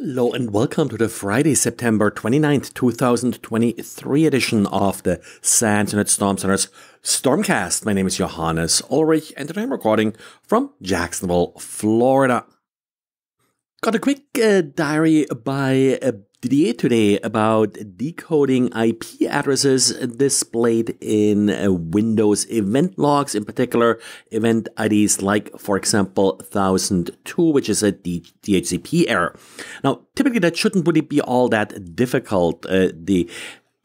Hello and welcome to the Friday, September 29th, 2023 edition of the SANS Internet Storm Center's Stormcast. My name is Johannes Ulrich and today I'm recording from Jacksonville, Florida. Got a quick uh, diary by uh, Didier today about decoding IP addresses displayed in uh, Windows event logs, in particular event IDs like, for example, 1002, which is a DHCP error. Now, typically that shouldn't really be all that difficult. Uh, the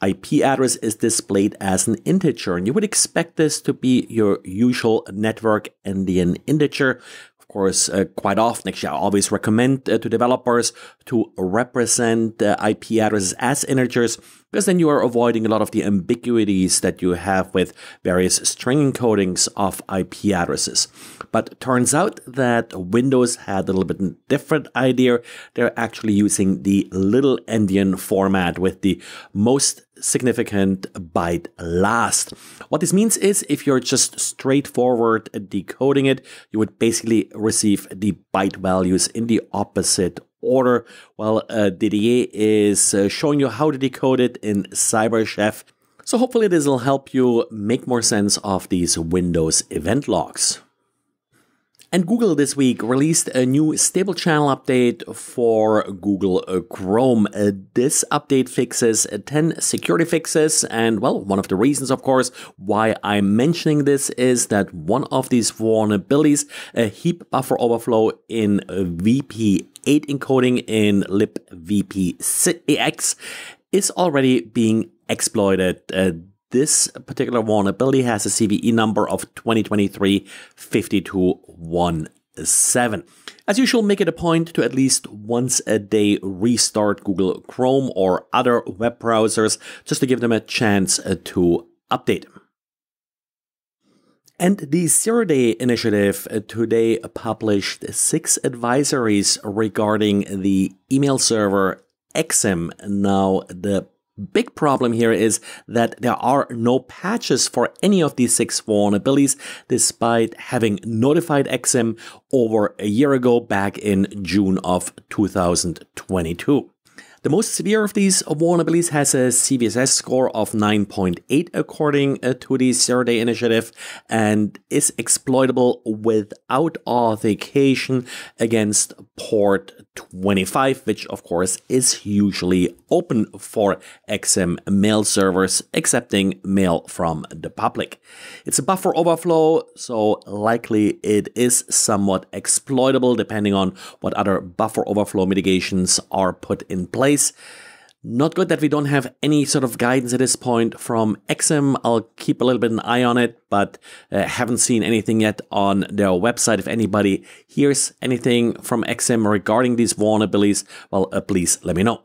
IP address is displayed as an integer, and you would expect this to be your usual network endian integer course, uh, quite often, actually, I always recommend uh, to developers to represent uh, IP addresses as integers because then you are avoiding a lot of the ambiguities that you have with various string encodings of IP addresses. But turns out that Windows had a little bit different idea. They're actually using the little endian format with the most significant byte last. What this means is if you're just straightforward decoding it, you would basically receive the byte values in the opposite order. Well, uh, Didier is uh, showing you how to decode it in CyberChef. So hopefully this will help you make more sense of these Windows event logs. And Google this week released a new stable channel update for Google Chrome. Uh, this update fixes 10 security fixes. And well, one of the reasons, of course, why I'm mentioning this is that one of these vulnerabilities, a heap buffer overflow in VP8 encoding in libvpx, is already being exploited. Uh, this particular vulnerability has a CVE number of 2023 5217. As usual, make it a point to at least once a day restart Google Chrome or other web browsers just to give them a chance uh, to update. And the Zero Day Initiative uh, today published six advisories regarding the email server Exim. Now, the Big problem here is that there are no patches for any of these six vulnerabilities, despite having notified Exim over a year ago back in June of 2022. The most severe of these vulnerabilities has a CVSS score of 9.8 according uh, to the Zero Day Initiative and is exploitable without authentication against port 25, which of course is usually open for Exim mail servers, accepting mail from the public. It's a buffer overflow, so likely it is somewhat exploitable depending on what other buffer overflow mitigations are put in place place. Not good that we don't have any sort of guidance at this point from Exim. I'll keep a little bit an eye on it, but uh, haven't seen anything yet on their website. If anybody hears anything from Exim regarding these vulnerabilities, well, uh, please let me know.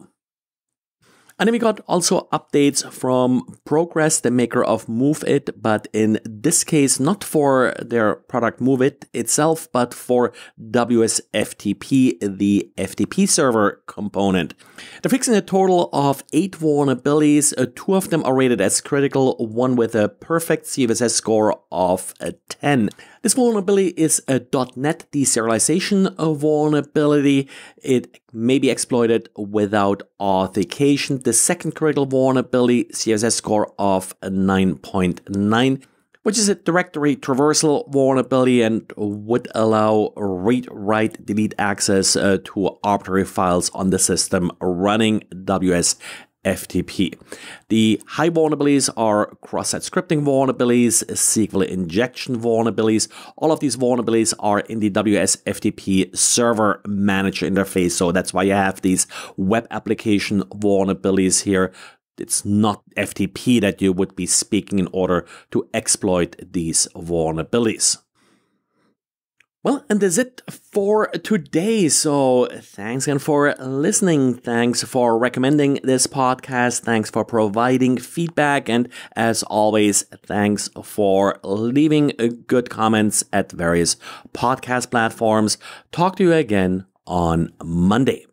And then we got also updates from Progress, the maker of MoveIt, but in this case, not for their product MoveIt itself, but for WSFTP, the FTP server component. They're fixing a total of eight vulnerabilities. Uh, two of them are rated as critical, one with a perfect CVSS score of a 10. This vulnerability is a .NET deserialization vulnerability. It may be exploited without authentication. The second critical vulnerability, CVSS score of 9.9 which is a directory traversal vulnerability and would allow read, write, delete access uh, to arbitrary files on the system running WS FTP. The high vulnerabilities are cross-site scripting vulnerabilities, SQL injection vulnerabilities. All of these vulnerabilities are in the WSFTP server manager interface. So that's why you have these web application vulnerabilities here. It's not FTP that you would be speaking in order to exploit these vulnerabilities. Well, and that's it for today. So, thanks again for listening. Thanks for recommending this podcast. Thanks for providing feedback. And as always, thanks for leaving good comments at various podcast platforms. Talk to you again on Monday.